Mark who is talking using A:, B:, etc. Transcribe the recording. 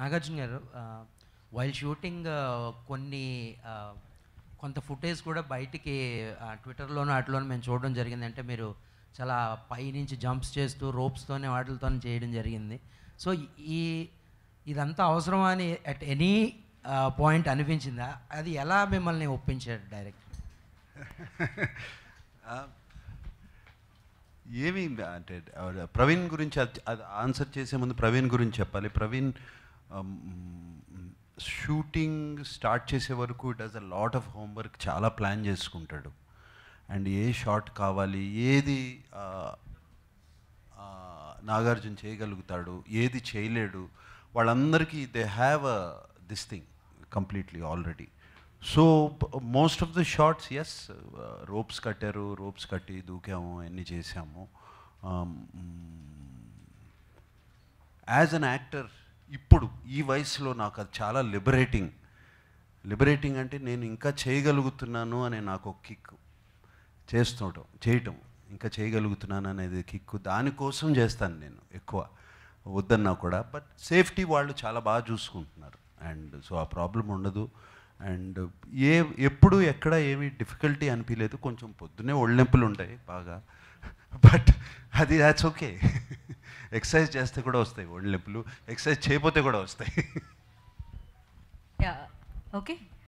A: నాగార్జున గారు while shooting కొన్ని కొంత ఫుటేజ్ కూడా బయటికి ట్విట్టర్లోనూ వాటిలోనూ మేము చూడడం జరిగింది అంటే మీరు చాలా పైనుంచి జంప్స్ చేస్తూ రోప్స్తోనే వాటితో చేయడం జరిగింది. సో ఈ ఇదంతా అవసరమా అని అట్ ఎనీ పాయింట్ అనిపించిందా? అది ఎలా మిమ్మల్ని ఒప్పించాడు డైరెక్ట్
B: ఏమి అంటే ప్రవీణ్ గురించి అది ఆన్సర్ చేసే ముందు ప్రవీణ్ గురించి చెప్పాలి. Praveen Um, mm, shooting start చేసే వరకు does a lot of homework చాలా ప్లాన్ చేసుకుంటాడు. అండ్ ఏ షాట్ కావాలి ఏది నాగార్జున చేయగలుగుతాడు ఏది చేయలేడు వాళ్ళందరికీ they have a this thing completely already so most of the shots is ropes కట్టారు రోప్స్ కట్టి దూకాము అన్నీ చేసాము యాజ్ అన్ యాక్టర్ ఇప్పుడు ఈ వయసులో నాకు అది చాలా లిబరేటింగ్ లిబరేటింగ్ అంటే నేను ఇంకా చేయగలుగుతున్నాను అనే నాకు ఒక కిక్ చేస్తుండటం చేయటం. ఇంకా చేయగలుగుతున్నాను అనేది కిక్కు దానికోసం చేస్తాను నేను ఎక్కువ. వద్దన్నా కూడా. బట్ సేఫ్టీ వాళ్ళు చాలా బాగా చూసుకుంటున్నారు. అండ్ సో ఆ ప్రాబ్లం ఉండదు. అండ్ ఏ ఎప్పుడు ఎక్కడ ఏమి డిఫికల్టీ అనిపించలేదు కొంచెం పొద్దునే ఒళ్ళెంపులు ఉంటాయి బాగా. బట్ అది దాట్స్ ఓకే ఎక్సర్సైజ్ చేస్తే కూడా వస్తాయి ఒళ్ళెంపులు ఎక్సర్సైజ్ చేయకపోతే కూడా వస్తాయి.
C: Yeah okay